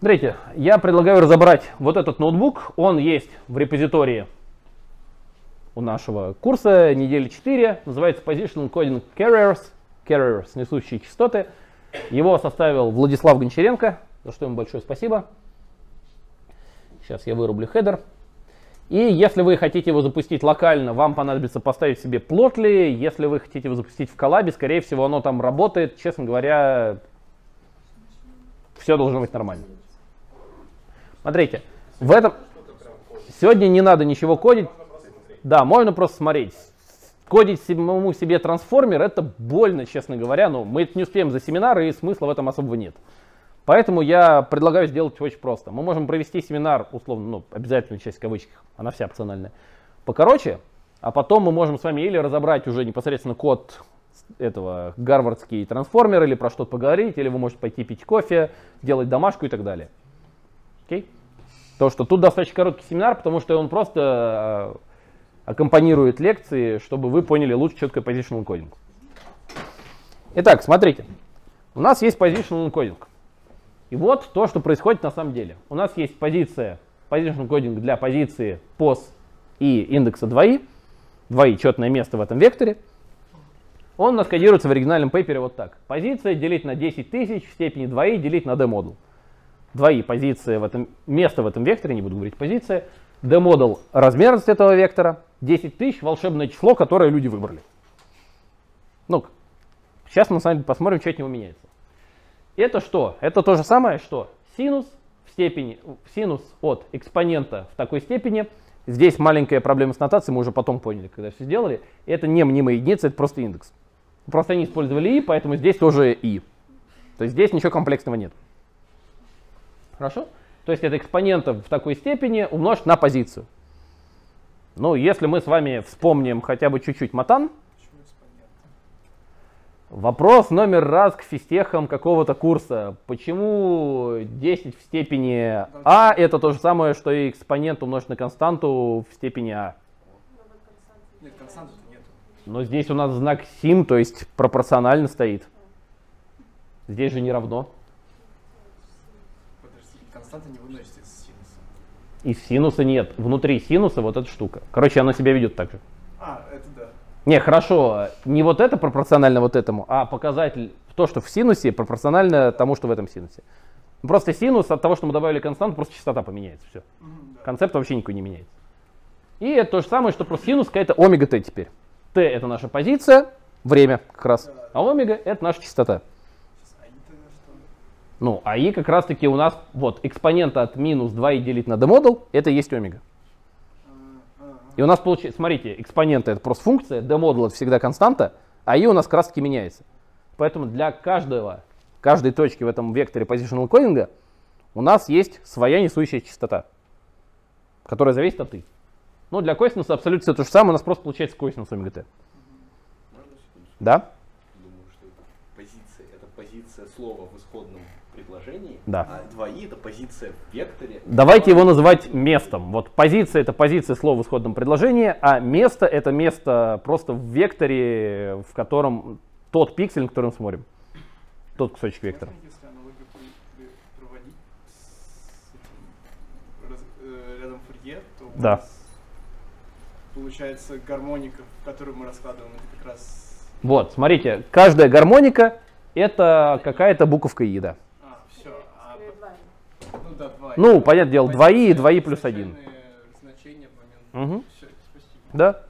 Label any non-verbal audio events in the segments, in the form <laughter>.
Смотрите, я предлагаю разобрать вот этот ноутбук. Он есть в репозитории у нашего курса недели 4. Называется Positional Coding Carriers. Carriers, несущие частоты. Его составил Владислав Гончаренко, за что ему большое спасибо. Сейчас я вырублю хедер. И если вы хотите его запустить локально, вам понадобится поставить себе плотли. Если вы хотите его запустить в коллабе, скорее всего, оно там работает. Честно говоря, все должно быть нормально. Смотрите, в этом... Сегодня не надо ничего кодить. Да, можно просто смотреть. Кодить самому себе трансформер, это больно, честно говоря, но мы это не успеем за семинар, и смысла в этом особого нет. Поэтому я предлагаю сделать очень просто. Мы можем провести семинар, условно, ну, обязательную часть в кавычках, она вся опциональная, покороче, а потом мы можем с вами или разобрать уже непосредственно код этого гарвардский трансформер, или про что-то поговорить, или вы можете пойти пить кофе, делать домашку и так далее. Окей? То, что тут достаточно короткий семинар, потому что он просто э, аккомпанирует лекции, чтобы вы поняли лучше четкое positional encoding. Итак, смотрите. У нас есть positional encoding. И вот то, что происходит на самом деле. У нас есть позиция, positional encoding для позиции pos и индекса 2i. 2i четное место в этом векторе. Он у нас кодируется в оригинальном пейпере вот так. Позиция делить на 10 тысяч в степени 2i делить на d-модул. 2i позиция в этом, место в этом векторе, не буду говорить позиция. d-модул размерность этого вектора. 10 тысяч волшебное число, которое люди выбрали. Ну, сейчас мы с вами посмотрим, что от него меняется. Это что? Это то же самое, что синус в степени, синус от экспонента в такой степени. Здесь маленькая проблема с нотацией, мы уже потом поняли, когда все сделали. Это не мнимая единица, это просто индекс. Просто они использовали и, поэтому здесь тоже и. То есть здесь ничего комплексного нет. Хорошо? То есть это экспонента в такой степени умножить на позицию. Ну, если мы с вами вспомним хотя бы чуть-чуть матан, Вопрос номер раз к физтехам какого-то курса. Почему 10 в степени а это то же самое, что и экспонент умножить на константу в степени а? Нет, константы нет. Но здесь у нас знак сим, то есть пропорционально стоит. Здесь же не равно. Константа не выносится из синуса. Из синуса нет. Внутри синуса вот эта штука. Короче, она себя ведет так же. А, это да. Не, хорошо, не вот это пропорционально вот этому, а показатель, то, что в синусе, пропорционально тому, что в этом синусе. Просто синус от того, что мы добавили константу, просто частота поменяется, все. Концепт вообще никакой не меняется. И это то же самое, что просто синус какая-то омега t теперь. t это наша позиция, время как раз, а омега это наша частота. Ну, а и как раз таки у нас вот экспонент от минус 2 и делить на d-модул, это есть омега. И у нас получается, смотрите, экспоненты это просто функция, d-модул это всегда константа, а и у нас как раз таки меняется. Поэтому для каждого, каждой точки в этом векторе positional encoding у нас есть своя несущая частота, которая зависит от и. Ну, для косинуса абсолютно все то же самое, у нас просто получается косинус омега t. Да? Думаю, что это позиция, это позиция слова в исходном предложении, Да. а 2i это позиция в векторе. Давайте его называть местом. Вот позиция это позиция слова в исходном предложении, а место это место просто в векторе, в котором тот пиксель, на который мы смотрим. Тот кусочек вектора. Да. нас получается гармоника, которую мы раскладываем, это как раз... Вот, смотрите, каждая гармоника это какая-то буковка и, да. Ну понятное дело, 2i и 2i плюс 1. Изначальные Значения в момент. Мгм. Все, спасибо. Да.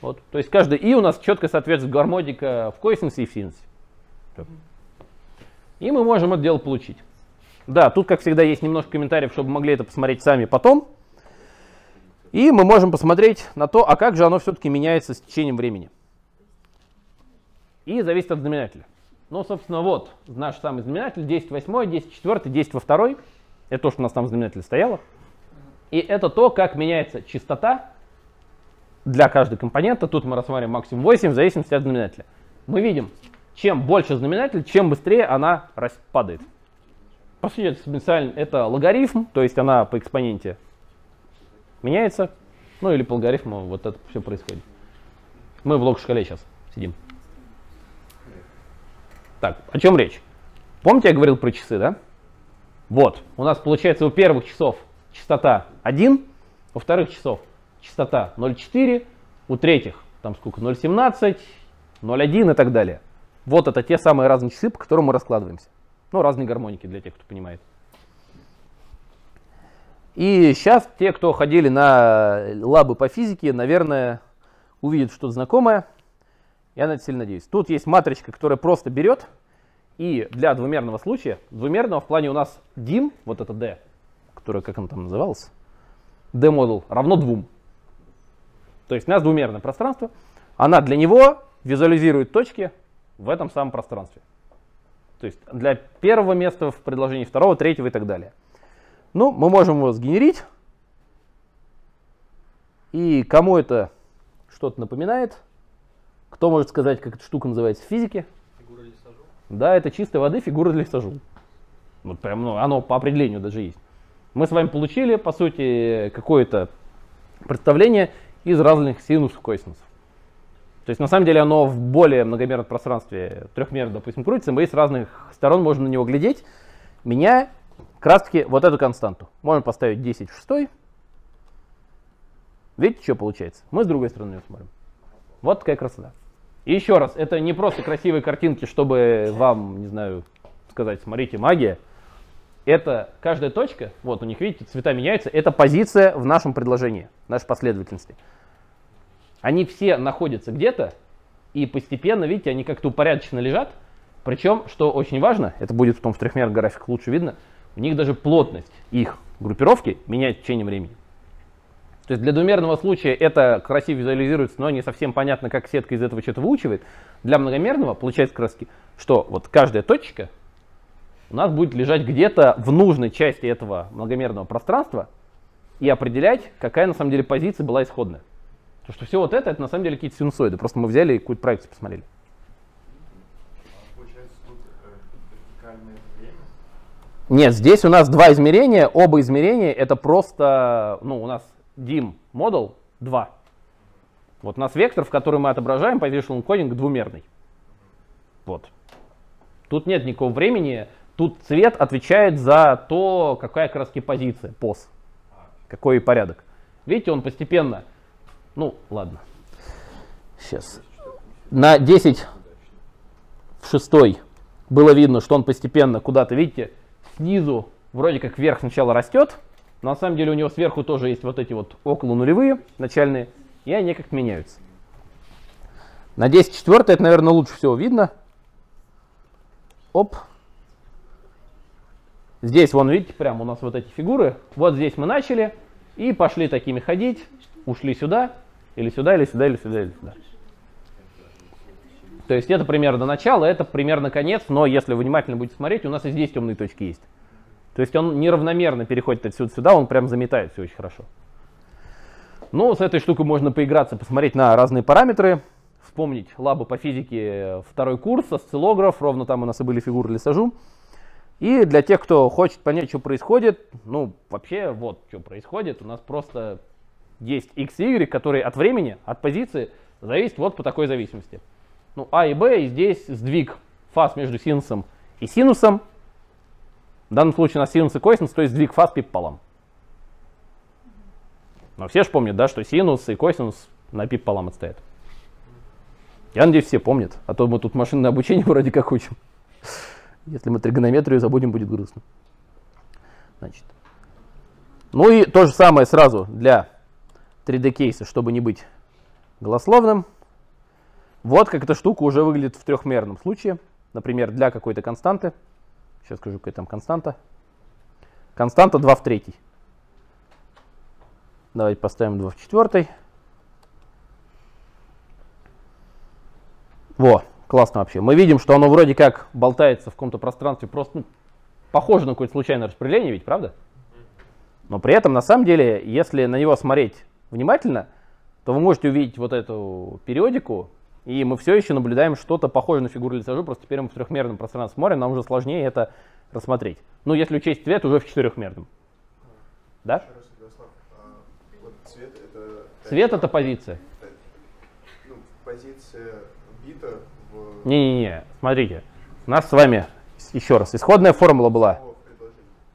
Вот. То есть каждый и у нас четко соответствует гармоника в косинусе и в синусе. И мы можем это дело получить. Да, тут, как всегда, есть немножко комментариев, чтобы могли это посмотреть сами потом. И мы можем посмотреть на то, а как же оно все-таки меняется с течением времени. И зависит от знаменателя. Ну, собственно, вот наш самый знаменатель 10 восьмой, 10 четвертый, 10 во второй. Это то, что у нас там в знаменателе стояло. И это то, как меняется частота для каждой компонента. Тут мы рассматриваем максимум 8 в зависимости от знаменателя. Мы видим, чем больше знаменатель, чем быстрее она падает. По сути, экспоненциально- это логарифм, то есть она по экспоненте меняется. Ну или по логарифму вот это все происходит. Мы в лог-шкале сейчас сидим. Так, о чем речь? Помните, я говорил про часы, да? Вот, у нас получается у первых часов частота 1, у вторых часов частота 0,4, у третьих там сколько, 0,17, 0,1 и так далее. Вот это те самые разные часы, по которым мы раскладываемся. Ну, разные гармоники для тех, кто понимает. И сейчас те, кто ходили на лабы по физике, наверное, увидят что-то знакомое. Я на это сильно надеюсь. Тут есть матричка, которая просто берет и для двумерного случая, двумерного в плане у нас dim, вот это d, которое, как он там назывался, d-модул равно двум. То есть у нас двумерное пространство, она для него визуализирует точки в этом самом пространстве. То есть для первого места в предложении, второго, третьего и так далее. Ну, мы можем его сгенерить. И кому это что-то напоминает? Кто может сказать, как эта штука называется в физике? Да, это чистой воды фигура для лисажу. Вот прям, ну, оно по определению даже есть. Мы с вами получили, по сути, какое-то представление из разных синусов, косинусов. То есть на самом деле оно в более многомерном пространстве, трехмерно, допустим, крутится, мы с разных сторон можем на него глядеть, меняя как раз таки вот эту константу. Можем поставить 10 в 6. Видите, что получается? Мы с другой стороны ее смотрим. Вот такая красота. И еще раз, это не просто красивые картинки, чтобы вам, не знаю, сказать, смотрите, магия. Это каждая точка, вот у них, видите, цвета меняются, это позиция в нашем предложении, в нашей последовательности. Они все находятся где-то, и постепенно, видите, они как-то упорядоченно лежат. Причем, что очень важно, это будет в том в трехмерных графиках лучше видно, у них даже плотность их группировки меняется в течение времени. То есть для двумерного случая это красиво визуализируется, но не совсем понятно, как сетка из этого что-то выучивает. Для многомерного получается краски, что вот каждая точка у нас будет лежать где-то в нужной части этого многомерного пространства и определять, какая на самом деле позиция была исходная. Потому что все вот это, это на самом деле какие-то синусоиды. Просто мы взяли и какую-то проекцию посмотрели. Э. Нет, здесь у нас два измерения. Оба измерения это просто, ну, у нас dim model 2. Вот у нас вектор, в который мы отображаем positional encoding двумерный. Вот. Тут нет никакого времени. Тут цвет отвечает за то, какая краски позиция, пос. Какой порядок. Видите, он постепенно ну, ладно. Сейчас. На 10 в 6 было видно, что он постепенно куда-то, видите, снизу вроде как вверх сначала растет, на самом деле у него сверху тоже есть вот эти вот около нулевые начальные, и они как меняются. На 10 четвертый это, наверное, лучше всего видно. Оп. Здесь, вон, видите, прямо у нас вот эти фигуры. Вот здесь мы начали и пошли такими ходить, ушли сюда, или сюда, или сюда, или сюда, или сюда. То есть это примерно начало, это примерно конец, но если вы внимательно будете смотреть, у нас и здесь темные точки есть. То есть он неравномерно переходит отсюда сюда, он прям заметает все очень хорошо. Ну, с этой штукой можно поиграться, посмотреть на разные параметры, вспомнить лабы по физике второй курс, осциллограф, ровно там у нас и были фигуры лесажу. И для тех, кто хочет понять, что происходит, ну, вообще вот что происходит, у нас просто есть x и y, которые от времени, от позиции зависят вот по такой зависимости. Ну, а и b, и здесь сдвиг фаз между синусом и синусом. В данном случае у нас синус и косинус, то есть сдвиг фаз пи пополам. Но все же помнят, да, что синус и косинус на пи пополам отстоят. Я надеюсь, все помнят, а то мы тут машинное обучение <laughs> вроде как учим. Если мы тригонометрию забудем, будет грустно. Значит. Ну и то же самое сразу для 3D кейса, чтобы не быть голословным. Вот как эта штука уже выглядит в трехмерном случае. Например, для какой-то константы. Сейчас скажу, какая там константа. Константа 2 в третий. Давайте поставим 2 в четвертый. Во, классно вообще. Мы видим, что оно вроде как болтается в каком-то пространстве, просто ну, похоже на какое-то случайное распределение, ведь правда? Но при этом, на самом деле, если на него смотреть внимательно, то вы можете увидеть вот эту периодику, и мы все еще наблюдаем что-то похожее на фигуру лисажу, просто теперь мы в трехмерном пространстве смотрим, нам уже сложнее это рассмотреть. Ну, если учесть цвет, уже в четырехмерном. Да? А, цвет это... Цвет это позиция. Ну, позиция бита в... Не-не-не, смотрите. У нас с вами, еще раз, исходная формула была.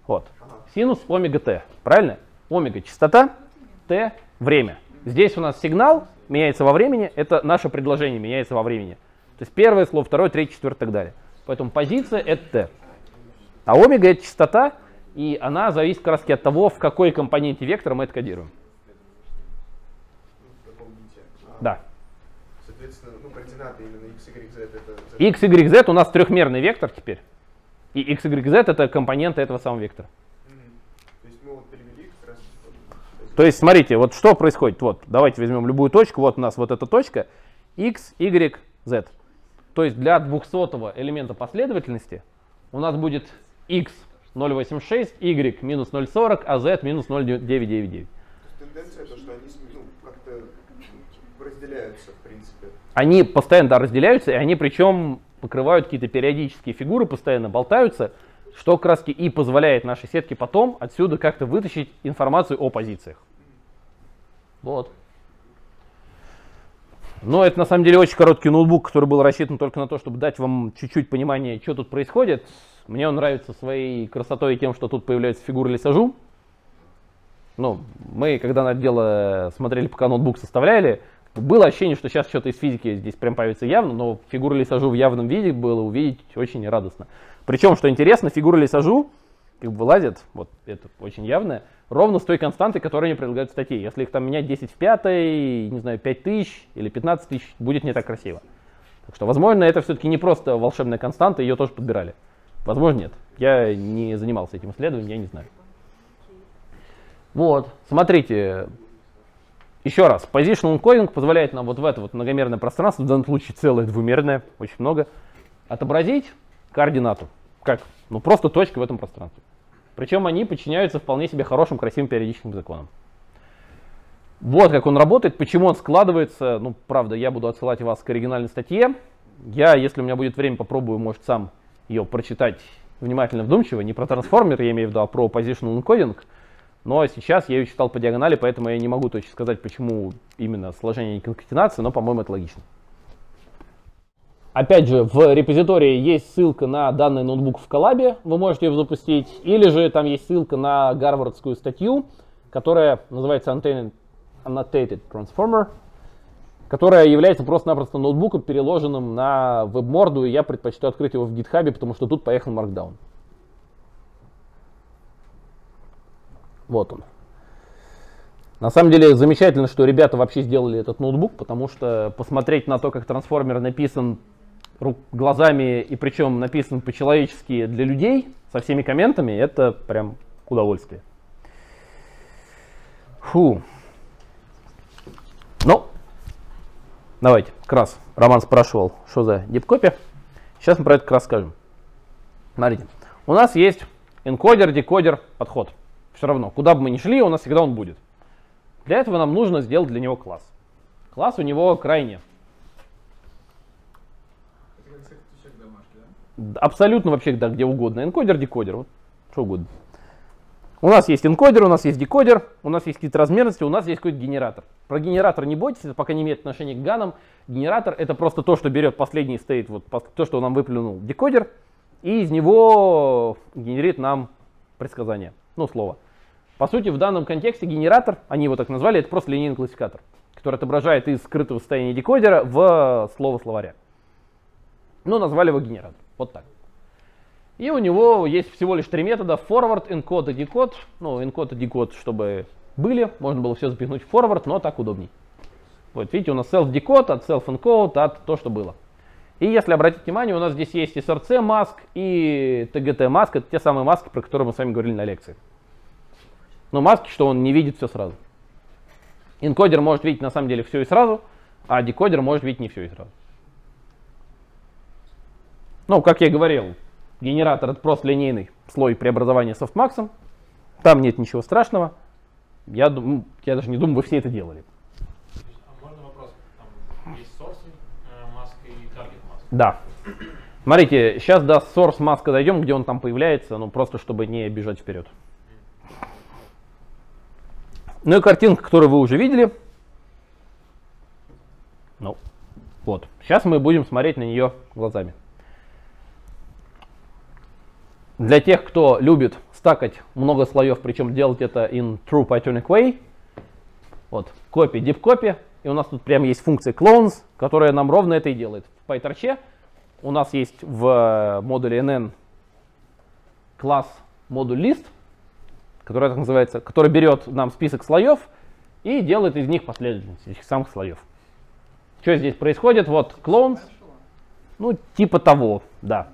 Вот. Синус омега t. Правильно? Омега частота, t время. Здесь у нас сигнал меняется во времени, это наше предложение меняется во времени. То есть первое слово, второе, третье, четвертое и так далее. Поэтому позиция это t. А омега это частота, и она зависит как раз от того, в какой компоненте вектора мы это кодируем. Да. Соответственно, ну, координаты именно x, y, z это... x, y, z у нас трехмерный вектор теперь. И x, y, z это компоненты этого самого вектора. Мгм. То есть мы вот перевели как раз... вот, То есть, смотрите, вот что происходит. Вот, давайте возьмем любую точку. Вот у нас вот эта точка. x, y, z. То есть для 200 элемента последовательности у нас будет x 0,86, y минус 0,40, а z минус 0,999. То есть тенденция то, что они ну, как-то разделяются, в принципе. Они постоянно да, разделяются, и они причем покрывают какие-то периодические фигуры, постоянно болтаются, что раз и позволяет нашей сетке потом отсюда как-то вытащить информацию о позициях. Вот. Но это на самом деле очень короткий ноутбук, который был рассчитан только на то, чтобы дать вам чуть-чуть понимание, что тут происходит. Мне он нравится своей красотой и тем, что тут появляются фигуры лисажу. Ну, мы, когда на дело смотрели, пока ноутбук составляли, было ощущение, что сейчас что-то из физики здесь прям появится явно, но фигуры лисажу в явном виде было увидеть очень радостно. Причем, что интересно, фигуры лисажу как бы вылазят, вот это очень явное, ровно с той константой, которую они предлагают в статье. Если их там менять 10 в 5, не знаю, 5 тысяч или 15 тысяч, будет не так красиво. Так что, возможно, это все-таки не просто волшебная константа, ее тоже подбирали. Возможно, нет. Я не занимался этим исследованием, я не знаю. Вот, смотрите, еще раз, positional encoding позволяет нам вот в это вот многомерное пространство, в данном случае целое двумерное, очень много, отобразить координату. Как? Ну просто точка в этом пространстве. Причем они подчиняются вполне себе хорошим, красивым периодическим законам. Вот как он работает, почему он складывается. Ну, правда, я буду отсылать вас к оригинальной статье. Я, если у меня будет время, попробую, может, сам ее прочитать внимательно, вдумчиво. Не про трансформер, я имею в виду, а про positional encoding. Но сейчас я ее читал по диагонали, поэтому я не могу точно сказать, почему именно сложение и конкатенация, но, по-моему, это логично. Опять же, в репозитории есть ссылка на данный ноутбук в коллабе, вы можете его запустить, или же там есть ссылка на гарвардскую статью, которая называется Annotated, Transformer, которая является просто-напросто ноутбуком, переложенным на веб-морду, и я предпочитаю открыть его в GitHub, потому что тут поехал Markdown. Вот он. На самом деле замечательно, что ребята вообще сделали этот ноутбук, потому что посмотреть на то, как трансформер написан глазами и причем написан по-человечески для людей со всеми комментами, это прям удовольствие. Фу. Ну, давайте, как раз Роман спрашивал, что за дипкопия. Сейчас мы про это как раз скажем. Смотрите, у нас есть энкодер, декодер, подход. Все равно, куда бы мы ни шли, у нас всегда он будет. Для этого нам нужно сделать для него класс. Класс у него крайне Это как сеточек домашний, да? д- абсолютно вообще да, где угодно. Энкодер, декодер, вот что угодно. У нас есть энкодер, у нас есть декодер, у нас есть какие-то размерности, у нас есть какой-то генератор. Про генератор не бойтесь, это пока не имеет отношения к ганам. Генератор это просто то, что берет последний стейт, вот то, что нам выплюнул декодер, и из него генерит нам предсказание, ну слово. По сути, в данном контексте генератор, они его так назвали, это просто линейный классификатор, который отображает из скрытого состояния декодера в слово словаря. Ну, назвали его генератор. Вот так. И у него есть всего лишь три метода. Forward, encode и decode. Ну, encode и decode, чтобы были. Можно было все запихнуть в forward, но так удобней. Вот видите, у нас self-decode от self-encode от то, что было. И если обратить внимание, у нас здесь есть SRC маск и TGT маск. Это те самые маски, про которые мы с вами говорили на лекции. Но маски, что он не видит все сразу. Энкодер может видеть на самом деле все и сразу, а декодер может видеть не все и сразу. Ну, как я и говорил, генератор это просто линейный слой преобразования софтмаксом. Там нет ничего страшного. Я, дум- я даже не думаю, вы все это делали. А э. Да. Смотрите, сейчас до source маска дойдем, где он там появляется, ну просто чтобы не бежать вперед. Ну и картинка, которую вы уже видели. Ну, вот. Сейчас мы будем смотреть на нее глазами. Для тех, кто любит стакать много слоев, причем делать это in true Pythonic way. Вот, copy, deep copy. И у нас тут прям есть функция clones, которая нам ровно это и делает. В PyTorch у нас есть в модуле nn класс модуль list, который так называется, который берет нам список слоев и делает из них последовательность этих самых слоев. Что здесь происходит? Вот clones, ну типа того, да.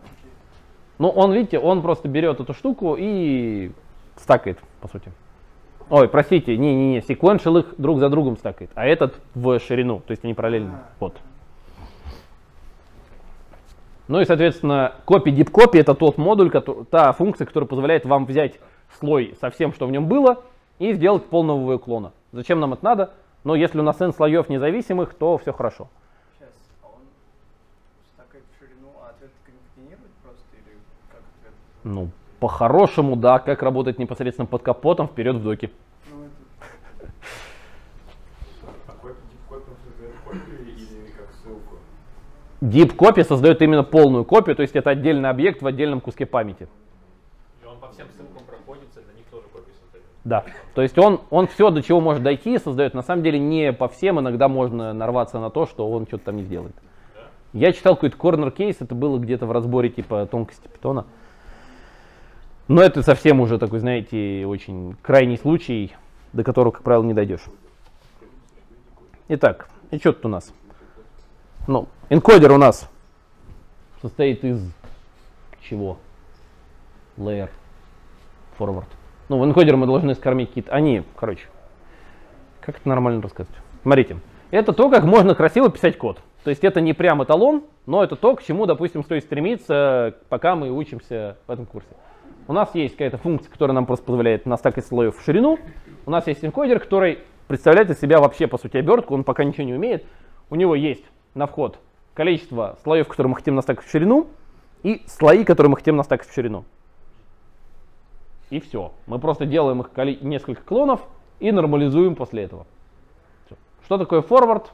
Ну он, видите, он просто берет эту штуку и стакает, по сути. Ой, простите, не-не-не, sequential их друг за другом стакает, а этот в ширину, то есть они параллельно. Вот. Ну и, соответственно, deep copy это тот модуль, который, та функция, которая позволяет вам взять слой со всем, что в нем было, и сделать полного клона. Зачем нам это надо? Но если у нас n слоев независимых, то все хорошо. Сейчас, а он стакает в ширину, а ответ конкатинирует просто или как ответ? Ну, по-хорошему, да, как работать непосредственно под капотом, вперед в копию ссылку? Deep copy создает именно полную копию, то есть это отдельный объект в отдельном куске памяти. И он по всем ссылкам проходится, для них тоже копии создает. Да. То есть он, он все, до чего может дойти, создает. На самом деле не по всем, иногда можно нарваться на то, что он что-то там не сделает. Я читал какой-то corner кейс, это было где-то в разборе типа тонкости питона. Но это совсем уже такой, знаете, очень крайний случай, до которого, как правило, не дойдешь. Итак, и что тут у нас? Ну, энкодер у нас состоит из чего? Layer, forward. Ну, в энкодер мы должны скормить какие-то... Они, короче, как это нормально рассказать? Смотрите, это то, как можно красиво писать код. То есть это не прям эталон, но это то, к чему, допустим, стоит стремиться, пока мы учимся в этом курсе. У нас есть какая-то функция, которая нам просто позволяет настакать слоев в ширину. У нас есть энкодер, который представляет из себя вообще, по сути, обертку, он пока ничего не умеет. У него есть на вход количество слоев, которые мы хотим настакать в ширину, и слои, которые мы хотим настакать в ширину. И все. Мы просто делаем их несколько клонов и нормализуем после этого. Что такое forward?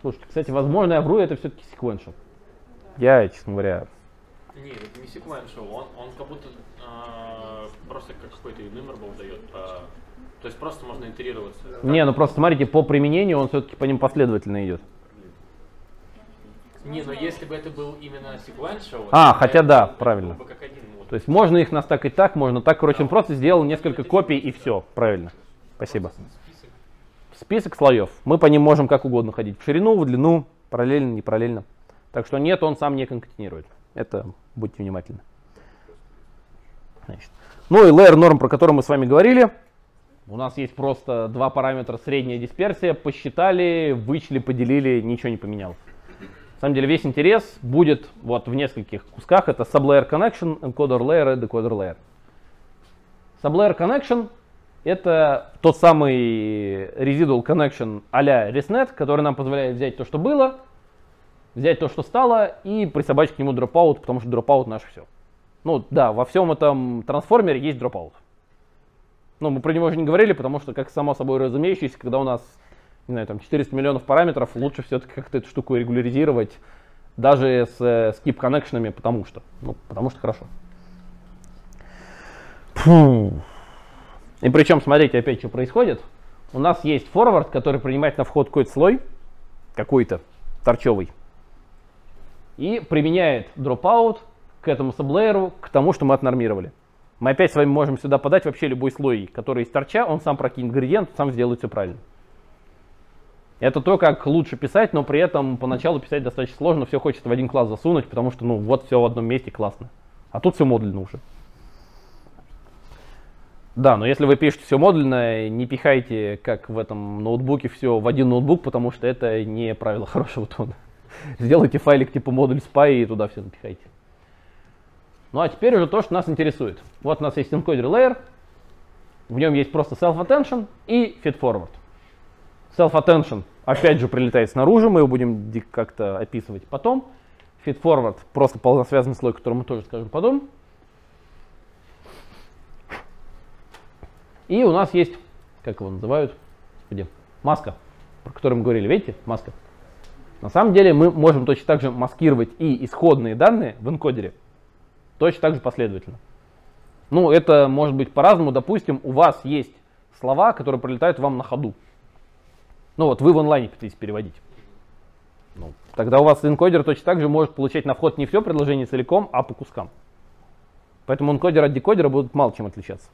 Слушайте, кстати, возможно, я вру, это все-таки sequential. Я, честно говоря, Нет, это не sequential, он, он как будто а, просто как какой-то enumerable дает. по- То есть просто можно итерироваться. не, ну просто смотрите, по применению он все-таки по ним последовательно идет. Не, но если бы это был именно sequential... А, то хотя да, был бы правильно. как один модуль. То есть можно их настакать так, можно так. Короче, он просто сделал несколько копий и все. Правильно. Спасибо. Список. Список слоев. Мы по ним можем как угодно ходить. В ширину, в длину, параллельно, не параллельно. Так что нет, он сам не конкатинирует. Это будьте внимательны. Значит. Ну и layer норм, про который мы с вами говорили. У нас есть просто два параметра средняя дисперсия. Посчитали, вычли, поделили, ничего не поменялось. На самом деле весь интерес будет вот в нескольких кусках. Это sublayer connection, encoder layer и decoder layer. Sublayer connection это тот самый residual connection а-ля ResNet, который нам позволяет взять то, что было, взять то, что стало, и присобачить к нему dropout, потому что dropout наше все. Ну да, во всем этом трансформере есть dropout. Ну, мы про него уже не говорили, потому что, как само собой разумеющееся, когда у нас, не знаю, там 400 миллионов параметров, лучше все-таки как-то эту штуку регуляризировать, даже с э, skip коннекшенами, потому что, ну, потому что хорошо. Фу. И причем, смотрите, опять что происходит. У нас есть форвард, который принимает на вход какой-то слой, какой-то торчевый, и применяет dropout к этому саблееру, к тому, что мы отнормировали. Мы опять с вами можем сюда подать вообще любой слой, который из торча, он сам прокинет градиент, сам сделает все правильно. Это то, как лучше писать, но при этом поначалу писать достаточно сложно, все хочется в один класс засунуть, потому что, ну, вот все в одном месте классно. А тут все модульно уже. Да, но если вы пишете все модульно, не пихайте, как в этом ноутбуке, все в один ноутбук, потому что это не правило <laughs> хорошего тона. Сделайте файлик типа модуль spy и туда все напихайте. Ну а теперь уже то, что нас интересует. Вот у нас есть encoder layer, в нем есть просто self-attention и feed-forward. Self-attention опять же прилетает снаружи, мы его будем как-то описывать потом. Feed-forward просто полносвязанный слой, который мы тоже скажем потом. И у нас есть, как его называют, где? Маска, про которую мы говорили, видите, маска. На самом деле мы можем точно так же маскировать и исходные данные в энкодере, точно так же последовательно. Ну, это может быть по-разному. Допустим, у вас есть слова, которые прилетают вам на ходу. Ну вот, вы в онлайне пытаетесь переводить. Ну, тогда у вас энкодер точно так же может получать на вход не все предложение целиком, а по кускам. Поэтому энкодер от декодера будут мало чем отличаться.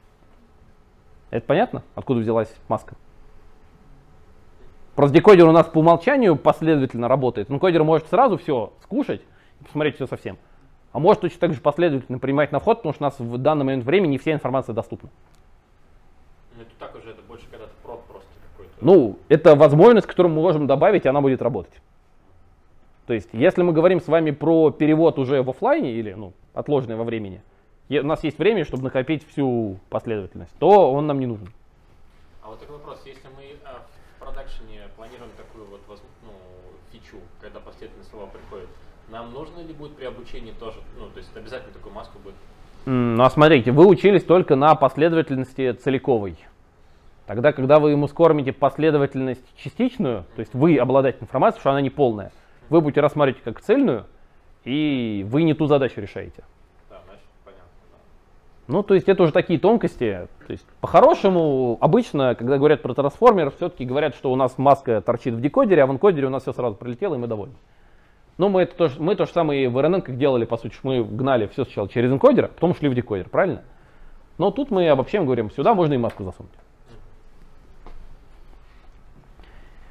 Это понятно, откуда взялась маска? Просто декодер у нас по умолчанию последовательно работает. Энкодер может сразу все скушать и посмотреть все совсем. А может точно так же последовательно принимать на вход, потому что у нас в данный момент времени не вся информация доступна. Ну, это так уже, это больше когда-то прод просто какой-то. Ну, это возможность, которую мы можем добавить, и она будет работать. То есть, если мы говорим с вами про перевод уже в офлайне или ну, отложенный во времени, и у нас есть время, чтобы накопить всю последовательность, то он нам не нужен. А вот такой вопрос, если мы а, в продакшене планируем такую вот воз- ну, фичу, когда последовательные слова приходят, нам нужно ли будет при обучении тоже, ну, то есть обязательно такую маску будет? Ну а смотрите, вы учились только на последовательности целиковой. Тогда, когда вы ему скормите последовательность частичную, то есть вы обладаете информацией, что она не полная, вы будете рассматривать как цельную, и вы не ту задачу решаете. Да, значит, понятно. да. Ну, то есть это уже такие тонкости. То есть по-хорошему, обычно, когда говорят про трансформер, все-таки говорят, что у нас маска торчит в декодере, а в энкодере у нас все сразу прилетело, и мы довольны. Но мы, это тоже, мы то же самое и в RNN как делали, по сути, мы гнали все сначала через энкодер, потом шли в декодер, правильно? Но тут мы обобщаем, говорим, сюда можно и маску засунуть.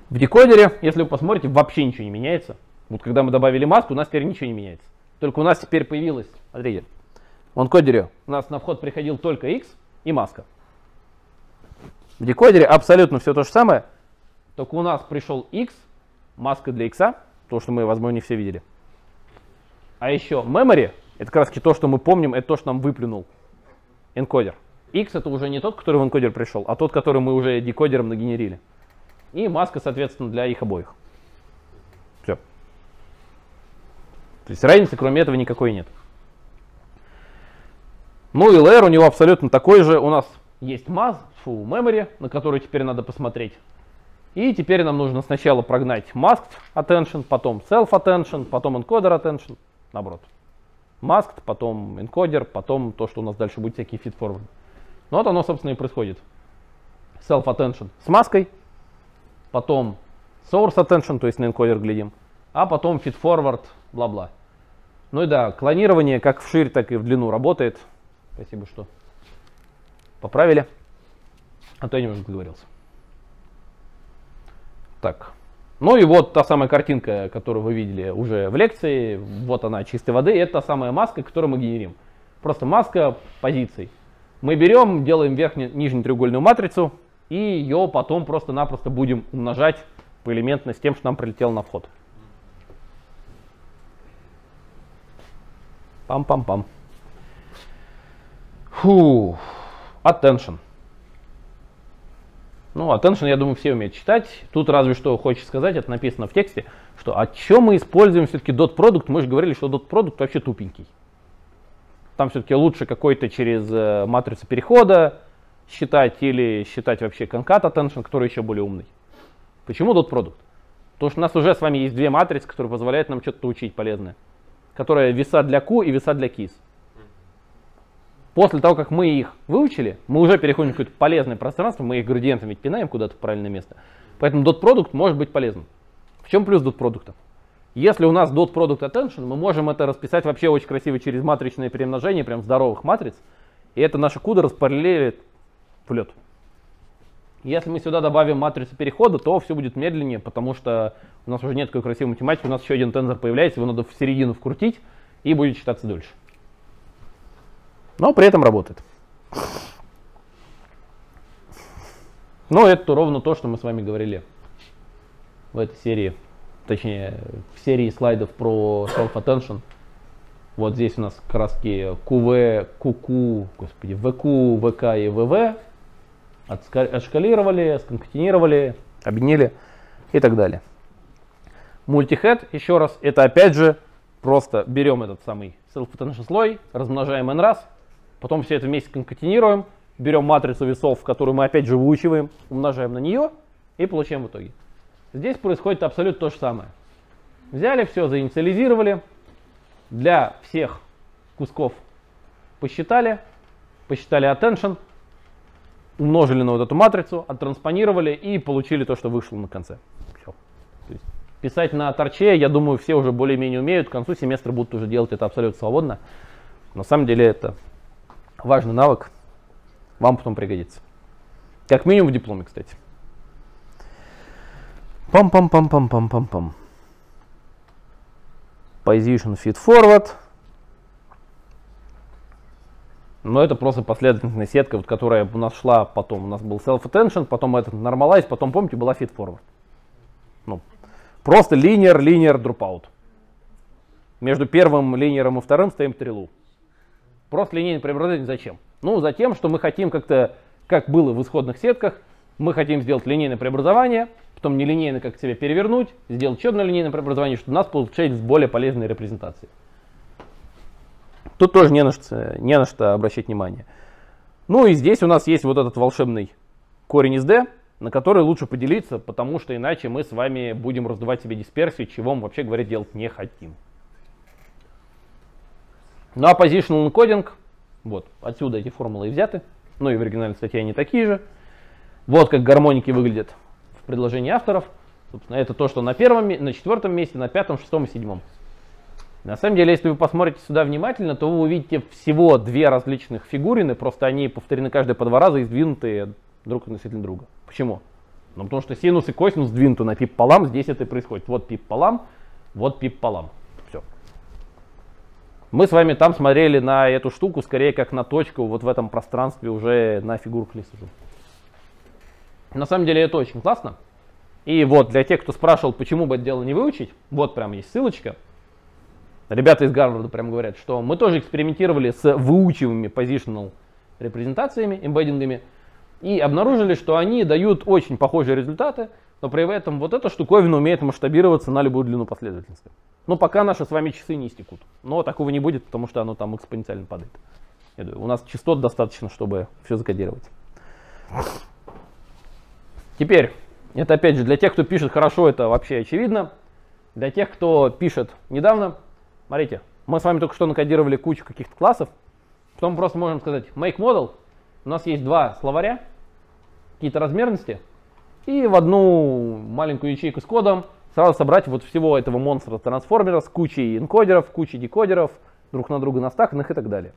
В декодере, если вы посмотрите, вообще ничего не меняется. Вот когда мы добавили маску, у нас теперь ничего не меняется. Только у нас теперь появилась, смотрите, в энкодере у нас на вход приходил только X и маска. В декодере абсолютно все то же самое, только у нас пришел X, маска для X, то, что мы, возможно, не все видели. А еще memory, это как раз то, что мы помним, это то, что нам выплюнул энкодер. X это уже не тот, который в энкодер пришел, а тот, который мы уже декодером нагенерили. И маска, соответственно, для их обоих. Все. То есть разницы, кроме этого, никакой нет. Ну и layer у него абсолютно такой же. У нас есть mass, фу, memory, на который теперь надо посмотреть. И теперь нам нужно сначала прогнать masked attention, потом self attention, потом encoder attention, наоборот. Masked, потом encoder, потом то, что у нас дальше будет всякие feed forward. Ну вот оно, собственно, и происходит. Self attention с маской, потом source attention, то есть на encoder глядим, а потом feed forward, бла-бла. Ну и да, клонирование как вширь, так и в длину работает. Спасибо, что поправили. А то я немножко договорился. Так. Ну и вот та самая картинка, которую вы видели уже в лекции. Вот она чистой воды. Это та самая маска, которую мы генерим. Просто маска позиций. Мы берем, делаем верхнюю, нижнюю треугольную матрицу и ее потом просто-напросто будем умножать поэлементно с тем, что нам прилетело на вход. Пам-пам-пам. Фу. Attention. Ну, attention, я думаю, все умеют читать. Тут разве что хочется сказать, это написано в тексте, что о чем мы используем все-таки dot product. Мы же говорили, что dot product вообще тупенький. Там все-таки лучше какой-то через э, матрицу перехода считать или считать вообще concat attention, который еще более умный. Почему dot product? Потому что у нас уже с вами есть две матрицы, которые позволяют нам что-то учить полезное. Которая веса для Q и веса для KISS. После того, как мы их выучили, мы уже переходим в какое-то полезное пространство, мы их градиентом ведь пинаем куда-то в правильное место. Поэтому dot product может быть полезным. В чем плюс dot продукта? Если у нас dot product attention, мы можем это расписать вообще очень красиво через матричное перемножение, прям здоровых матриц. И это наша куда распараллелит в лед. Если мы сюда добавим матрицу перехода, то все будет медленнее, потому что у нас уже нет такой красивой математики, у нас еще один тензор появляется, его надо в середину вкрутить и будет считаться дольше. Но при этом работает. Но это ровно то, что мы с вами говорили в этой серии, точнее в серии слайдов про self-attention. Вот здесь у нас краски QV, QQ, господи, VQ, VK и VV отшкалировали, сконкатинировали, объединили и так далее. Мультихед, еще раз, это опять же просто берем этот самый self-attention слой, размножаем n раз, потом все это вместе конкатинируем, берем матрицу весов, которую мы опять же выучиваем, умножаем на нее и получаем в итоге. Здесь происходит абсолютно то же самое. Взяли все, заинициализировали. Для всех кусков посчитали, посчитали attention, умножили на вот эту матрицу, оттранспонировали и получили то, что вышло на конце. Все. То есть писать на торче, я думаю, все уже более-менее умеют. К концу семестра будут уже делать это абсолютно свободно. На самом деле это важный навык. Вам потом пригодится. Как минимум в дипломе, кстати. Пам-пам-пам-пам-пам-пам-пам. Position feed forward. Но это просто последовательная сетка, вот, которая у нас шла потом. У нас был self-attention, потом этот normalize, потом, помните, была feed forward. Ну, просто линер, линер, dropout. Между первым линером и вторым стоим стрелу. Просто линейное преобразование зачем? Ну, затем, что мы хотим как-то, как было в исходных сетках, мы хотим сделать линейное преобразование, потом нелинейно как себе перевернуть, сделать еще одно линейное преобразование, чтобы у нас получались более полезные репрезентации. Тут тоже не на, что, не на что обращать внимание. Ну и здесь у нас есть вот этот волшебный корень из d, на который лучше поделиться, потому что иначе мы с вами будем раздувать себе дисперсию, чего мы вообще говоря делать не хотим. Ну а positional encoding, вот, отсюда эти формулы и взяты, ну и в оригинальной статье они такие же. Вот как гармоники выглядят в предложении авторов. Собственно, это то, что на первом, на четвертом месте, на пятом, шестом и седьмом. На самом деле, если вы посмотрите сюда внимательно, то вы увидите всего две различных фигурины, просто они повторены каждые по два раза и сдвинуты друг относительно друга. Почему? Ну, потому что синус и косинус сдвинуты на пип полам, здесь это и происходит. Вот пип полам, вот пип полам. Все. Мы с вами там смотрели на эту штуку скорее как на точку вот в этом пространстве уже на фигурку сижу. На самом деле это очень классно. И вот для тех, кто спрашивал, почему бы это дело не выучить, вот прям есть ссылочка. Ребята из Гарварда прям говорят, что мы тоже экспериментировали с выучиваемыми positional репрезентациями, эмбеддингами, и обнаружили, что они дают очень похожие результаты, но при этом вот эта штуковина умеет масштабироваться на любую длину последовательности. Ну, пока наши с вами часы не истекут. Но такого не будет, потому что оно там экспоненциально падает. У нас частот достаточно, чтобы все закодировать. Теперь, это опять же для тех, кто пишет хорошо, это вообще очевидно. Для тех, кто пишет недавно, смотрите, мы с вами только что накодировали кучу каких-то классов. Потом просто можем сказать make model. У нас есть два словаря, какие-то размерности. И в одну маленькую ячейку с кодом сразу собрать вот всего этого монстра трансформера с кучей энкодеров, кучей декодеров, друг на друга настаканных и так далее.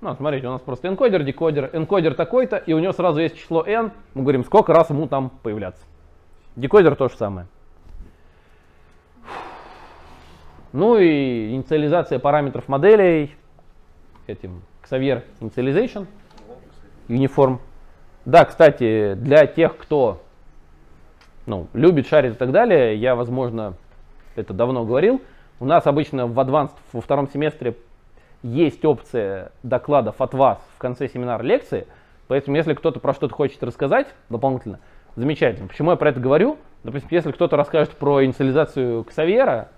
Ну, смотрите, у нас просто энкодер, декодер, энкодер такой-то, и у него сразу есть число n. Мы говорим, сколько раз ему там появляться. Декодер то же самое. Ну и инициализация параметров моделей этим Xavier Initialization Uniform. Да, кстати, для тех, кто ну, любит, шарит и так далее, я, возможно, это давно говорил, у нас обычно в Advanced во втором семестре есть опция докладов от вас в конце семинара лекции, поэтому если кто-то про что-то хочет рассказать дополнительно, замечательно. Почему я про это говорю? Допустим, если кто-то расскажет про инициализацию Ксавьера,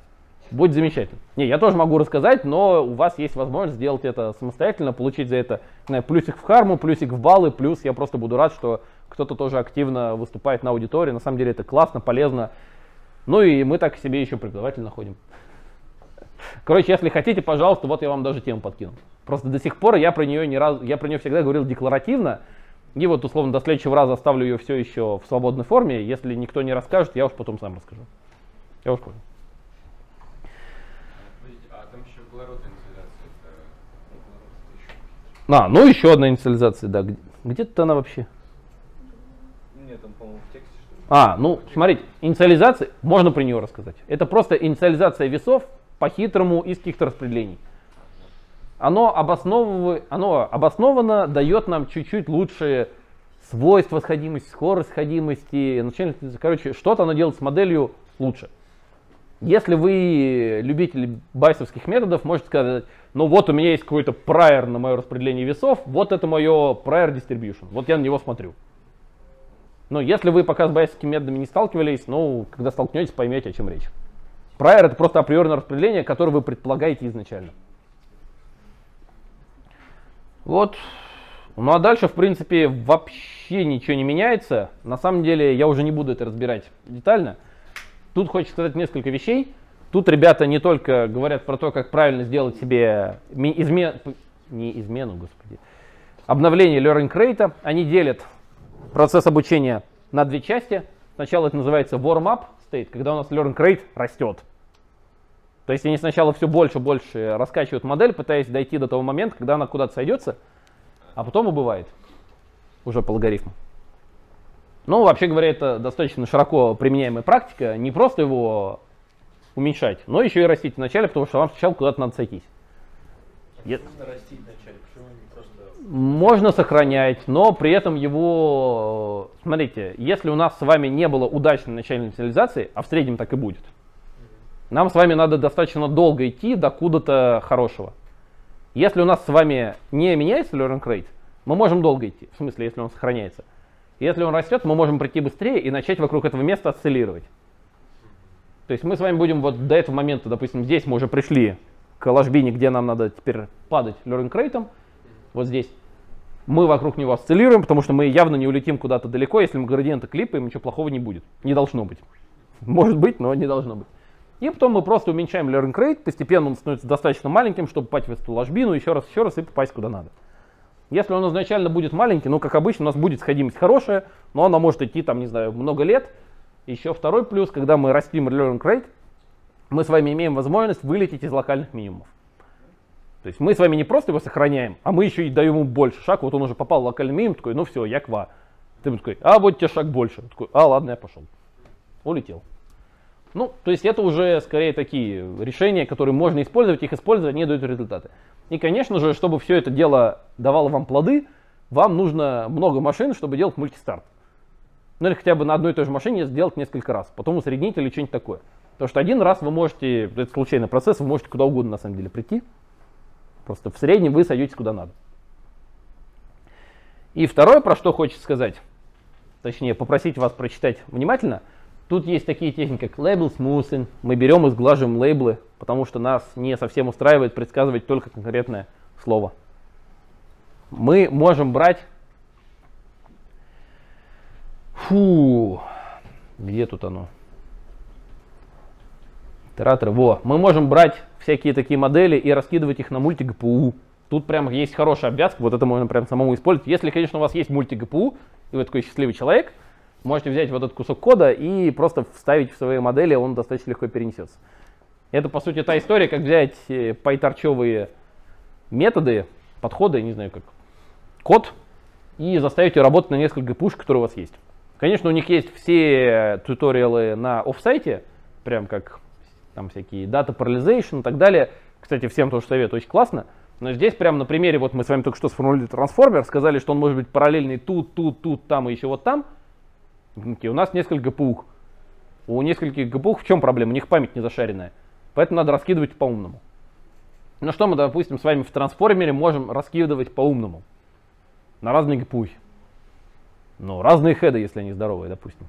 будет замечательно. Не, я тоже могу рассказать, но у вас есть возможность сделать это самостоятельно, получить за это знаю, плюсик в харму, плюсик в баллы, плюс я просто буду рад, что кто-то тоже активно выступает на аудитории. На самом деле это классно, полезно. Ну и мы так себе еще преподаватель находим. <laughs> Короче, если хотите, пожалуйста, вот я вам даже тему подкину. Просто до сих пор я про нее не раз, я про нее всегда говорил декларативно. И вот, условно, до следующего раза оставлю ее все еще в свободной форме. Если никто не расскажет, я уж потом сам расскажу. Я уж понял. А там еще углеродная А, ну еще одна инициализация, да. Где-то она вообще? Нет, там, по-моему, в тексте что ли. А, ну, смотрите, инициализация, можно про нее рассказать. Это просто инициализация весов по-хитрому из каких-то распределений. Оно, обосновывает, оно обоснованно дает нам чуть-чуть лучшие свойства сходимости, скорость сходимости. Короче, что-то оно делает с моделью лучше. Если вы любитель байсовских методов, можете сказать, ну вот у меня есть какой-то prior на мое распределение весов, вот это мое prior distribution, вот я на него смотрю. Но если вы пока с байсовскими методами не сталкивались, ну, когда столкнетесь, поймете, о чем речь. Prior это просто априорное распределение, которое вы предполагаете изначально. Вот. Ну а дальше, в принципе, вообще ничего не меняется. На самом деле, я уже не буду это разбирать детально. Тут хочется сказать несколько вещей. Тут ребята не только говорят про то, как правильно сделать себе ми- изме- п- не измену, господи, обновление learning rate, они делят процесс обучения на две части. Сначала это называется warm-up state, когда у нас learning rate растет. То есть они сначала все больше и больше раскачивают модель, пытаясь дойти до того момента, когда она куда-то сойдется, а потом убывает уже по логарифму. Ну, вообще говоря, это достаточно широко применяемая практика. Не просто его уменьшать, но еще и растить вначале, потому что вам сначала куда-то надо сойтись. Нужно растить вначале. Можно сохранять, но при этом его... Смотрите, если у нас с вами не было удачной начальной инициализации, а в среднем так и будет, нам с вами надо достаточно долго идти до куда-то хорошего. Если у нас с вами не меняется learning rate, мы можем долго идти, в смысле, если он сохраняется. Если он растет, мы можем прийти быстрее и начать вокруг этого места осциллировать. То есть мы с вами будем вот до этого момента, допустим, здесь мы уже пришли к ложбине, где нам надо теперь падать learning rate, вот здесь. Мы вокруг него осциллируем, потому что мы явно не улетим куда-то далеко. Если мы градиенты клипаем, ничего плохого не будет. Не должно быть. Может быть, но не должно быть. И потом мы просто уменьшаем learning rate, постепенно он становится достаточно маленьким, чтобы попасть в эту ложбину, еще раз, еще раз и попасть куда надо. Если он изначально будет маленький, ну, как обычно, у нас будет сходимость хорошая, но она может идти, там, не знаю, много лет. Еще второй плюс, когда мы растим learning rate, мы с вами имеем возможность вылететь из локальных минимумов. То есть мы с вами не просто его сохраняем, а мы еще и даем ему больше шаг. Вот он уже попал в локальный минимум, такой, ну все, я ква. Ты такой, а вот тебе шаг больше. Такой, а ладно, я пошел. Улетел. Ну, то есть это уже скорее такие решения, которые можно использовать, их использовать не дают результаты. И, конечно же, чтобы все это дело давало вам плоды, вам нужно много машин, чтобы делать мультистарт. Ну или хотя бы на одной и той же машине сделать несколько раз, потом усреднить или что-нибудь такое. Потому что один раз вы можете, это случайный процесс, вы можете куда угодно на самом деле прийти. Просто в среднем вы сойдетесь куда надо. И второе, про что хочется сказать, точнее попросить вас прочитать внимательно, тут есть такие техники, как label smoothing. Мы берем и сглаживаем лейблы, потому что нас не совсем устраивает предсказывать только конкретное слово. Мы можем брать... Фу, где тут оно? Итераторы. Во, мы можем брать всякие такие модели и раскидывать их на мульти-ГПУ. Тут прям есть хорошая обвязка, вот это можно прям самому использовать. Если, конечно, у вас есть мульти-ГПУ, и вы такой счастливый человек, можете взять вот этот кусок кода и просто вставить в свои модели, он достаточно легко перенесется. Это, по сути, та история, как взять э, пайторчевые методы, подходы, не знаю как, код, и заставить ее работать на несколько ГПУш, которые у вас есть. Конечно, у них есть все туториалы на офсайте, прям как там всякие data parallelization и так далее. Кстати, всем тоже советую, очень классно. Но здесь прям на примере, вот мы с вами только что сформулировали трансформер, сказали, что он может быть параллельный тут, тут, тут, там и еще вот там. У нас несколько ГПУ. У нескольких ГПУ в чем проблема? У них память не зашаренная. Поэтому надо раскидывать по-умному. Ну что мы, допустим, с вами в трансформере можем раскидывать по-умному? На разные ГПУ. Ну, разные хеды, если они здоровые, допустим.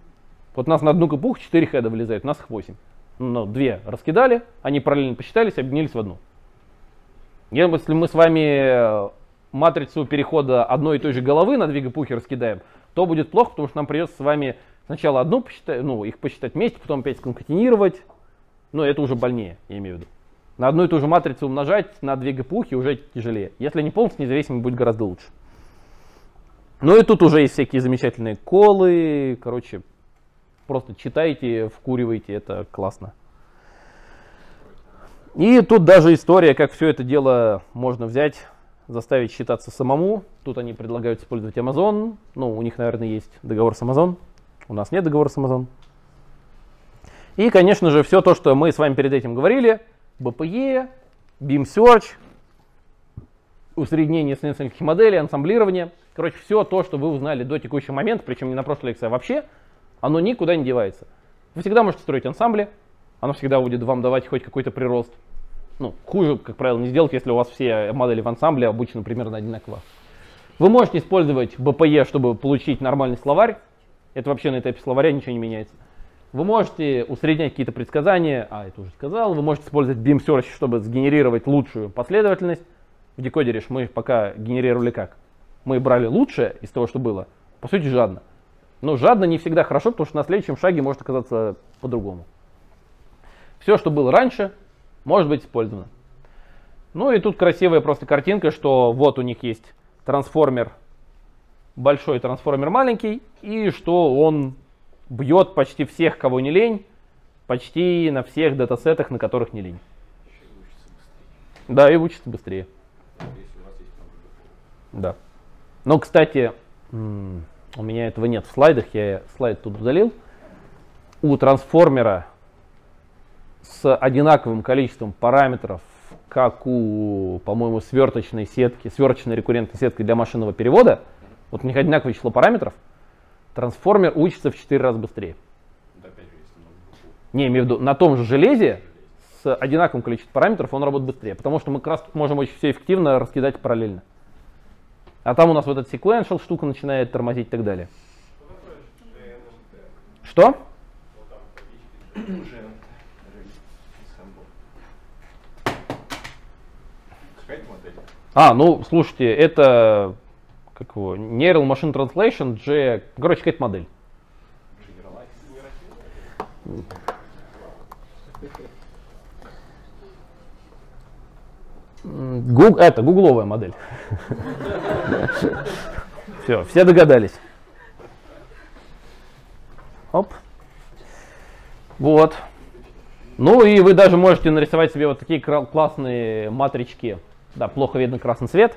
Вот у нас на одну ГПУ 4 хеда влезает, у нас их 8. Ну, две раскидали, они параллельно посчитались, объединились в одну. Если мы с вами матрицу перехода одной и той же головы на две ГПУхи раскидаем, то будет плохо, потому что нам придется с вами сначала одну посчитать, ну, их посчитать вместе, потом опять сконкатинировать. Ну, это уже больнее, я имею в виду. На одну и ту же матрицу умножать на две ГПУхи уже тяжелее. Если они полностью независимы, будет гораздо лучше. Ну и тут уже есть всякие замечательные колы. Короче, просто читайте, вкуривайте, это классно. И тут даже история, как все это дело можно взять, заставить считаться самому. Тут они предлагают использовать Amazon. Ну, у них, наверное, есть договор с Amazon. У нас нет договора с Amazon. И, конечно же, все то, что мы с вами перед этим говорили. BPE, Beam Search, усреднение с нескольких моделей, ансамблирование. Короче, все то, что вы узнали до текущего момента, причем не на прошлой лекции, а вообще, оно никуда не девается. Вы всегда можете строить ансамбли, оно всегда будет вам давать хоть какой-то прирост. Ну, хуже, как правило, не сделать, если у вас все модели в ансамбле обычно примерно одинаково. Вы можете использовать BPE, чтобы получить нормальный словарь. Это вообще на этапе словаря ничего не меняется. Вы можете усреднять какие-то предсказания, а, это уже сказал. Вы можете использовать Beam Search, чтобы сгенерировать лучшую последовательность. В декодере мы пока генерировали как? Мы брали лучшее из того, что было, по сути, жадно. Но жадно не всегда хорошо, потому что на следующем шаге может оказаться по-другому. Все, что было раньше, может быть использовано. Ну и тут красивая просто картинка, что вот у них есть трансформер большой, трансформер маленький, и что он бьет почти всех, кого не лень, почти на всех датасетах, на которых не лень. Да, и учится быстрее. если у вас есть много Да. Но, кстати, у меня этого нет в слайдах, я слайд тут удалил. У трансформера с одинаковым количеством параметров, как у, по-моему, сверточной сетки, сверточной рекуррентной сетки для машинного перевода, вот у них одинаковое число параметров, трансформер учится в 4 раза быстрее. Не, имею в виду, на том же железе с одинаковым количеством параметров он работает быстрее, потому что мы как раз можем очень все эффективно раскидать параллельно. А там у нас вот этот sequential штука начинает тормозить и так далее. Что? А, ну, слушайте, это как его, Neural Machine Translation, G, короче, какая-то модель. Гуг- это гугловая модель. Все, все догадались. Оп. Вот. Ну и вы даже можете нарисовать себе вот такие классные матрички. Да, плохо видно красный цвет.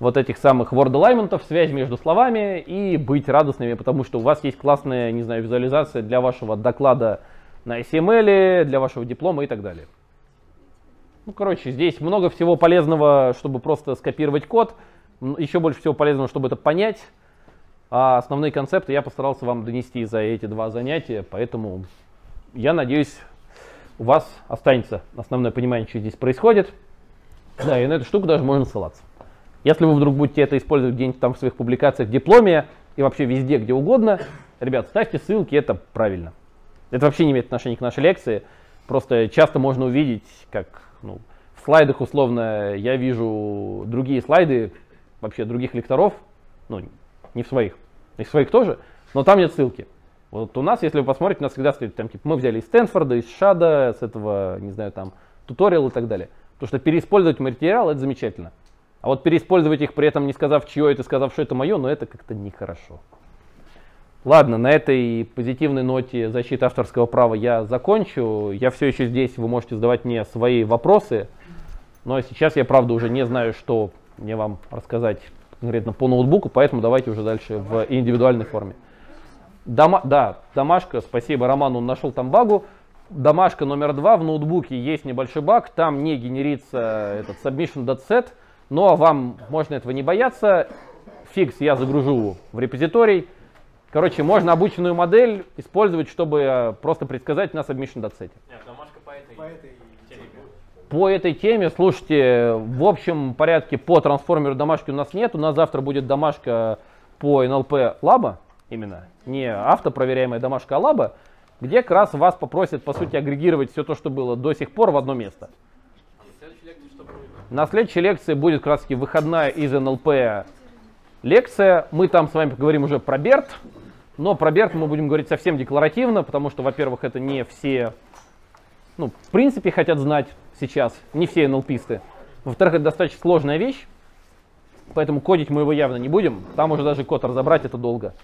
Вот этих самых word alignment, связь между словами и быть радостными, потому что у вас есть классная, не знаю, визуализация для вашего доклада на SML, для вашего диплома и так далее. Ну, короче, здесь много всего полезного, чтобы просто скопировать код. Еще больше всего полезного, чтобы это понять. А основные концепты я постарался вам донести за эти два занятия, поэтому я надеюсь, у вас останется основное понимание, что здесь происходит. Да, и на эту штуку даже можно ссылаться. Если вы вдруг будете это использовать где-нибудь там в своих публикациях в дипломе и вообще везде, где угодно, ребят, ставьте ссылки, это правильно. Это вообще не имеет отношения к нашей лекции. Просто часто можно увидеть, как ну, в слайдах условно я вижу другие слайды вообще других лекторов, ну не в своих, и в своих тоже, но там нет ссылки. Вот у нас, если вы посмотрите, у нас всегда стоит там, типа, мы взяли из Стэнфорда, из Шада, с этого, не знаю, там, туториал и так далее. Потому что переиспользовать материал это замечательно. А вот переиспользовать их при этом не сказав, чье это, сказав, что это мое, но это как-то нехорошо. Ладно, на этой позитивной ноте защиты авторского права я закончу. Я все еще здесь, вы можете задавать мне свои вопросы. Но сейчас я, правда, уже не знаю, что мне вам рассказать конкретно по ноутбуку, поэтому давайте уже дальше в индивидуальной форме. Дома, да, домашка, спасибо Роману, он нашел там багу. Домашка номер два, в ноутбуке есть небольшой баг, там не генерится этот submission.set, но вам можно этого не бояться. Фикс я загружу в репозиторий. Короче, можно обученную модель использовать, чтобы э, просто предсказать на submission.set. Нет, домашка по этой, По этой теме. По этой теме, слушайте, в общем порядке по трансформеру домашки у нас нет. У нас завтра будет домашка по NLP лаба, именно, не автопроверяемая домашка, а лаба, где как раз вас попросят, по сути, агрегировать все то, что было до сих пор в одно место. На следующей лекции будет? На следующей лекции будет как раз таки выходная из НЛП лекция. Мы там с вами поговорим уже про Берт, но про Берт мы будем говорить совсем декларативно, потому что, во-первых, это не все, ну, в принципе, хотят знать сейчас, не все НЛПисты. Во-вторых, это достаточно сложная вещь, поэтому кодить мы его явно не будем. Там уже даже код разобрать это долго.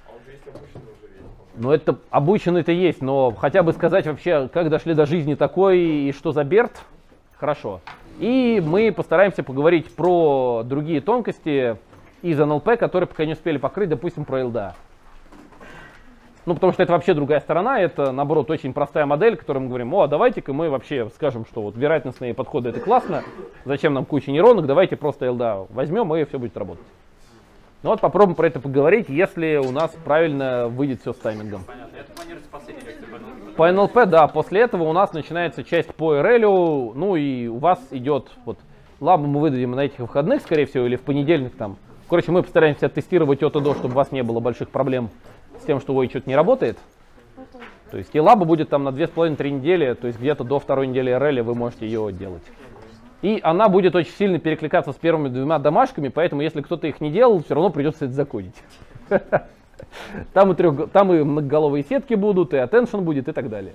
Ну, это обученный-то есть, но хотя бы сказать вообще, как дошли до жизни такой и что за Берт, хорошо. И мы постараемся поговорить про другие тонкости из НЛП, которые пока не успели покрыть, допустим, про ЛДА. Ну, потому что это вообще другая сторона, это, наоборот, очень простая модель, которой мы говорим, о, а давайте-ка мы вообще скажем, что вот вероятностные подходы это классно, зачем нам куча нейронок, давайте просто ЛДА возьмем, и все будет работать. Ну вот попробуем про это поговорить, если у нас правильно выйдет все с таймингом. Понятно. Это планируется последняя лекция по НЛП. По НЛП, да, после этого у нас начинается часть по РЛ, ну и у вас идет, вот, лабу мы выдадим на этих выходных, скорее всего, или в понедельник там. Короче, мы постараемся тестировать от и до, чтобы у вас не было больших проблем с тем, что ой, что-то не работает. То есть и лаба будет там на 2,5-3 недели, то есть где-то до второй недели РЛ вы можете ее делать. И она будет очень сильно перекликаться с первыми двумя домашками, поэтому если кто-то их не делал, все равно придется это закодить. <laughs> Там и, трех, там и многоголовые сетки будут, и attention будет, и так далее.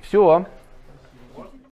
Все.